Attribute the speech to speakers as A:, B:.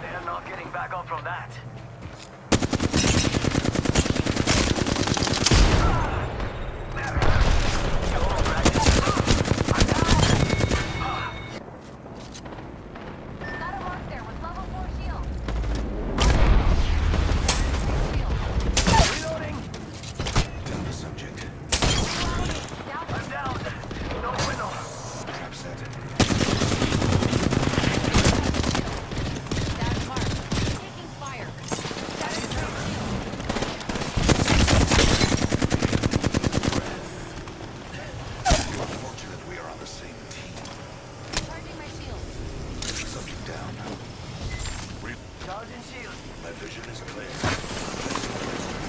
A: They're not getting back up from that.
B: down.
A: Charging shield.
B: My vision is clear.